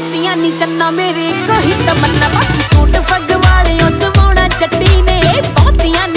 होतियाँ नी चन्ना मेरे कहीं तमन्ना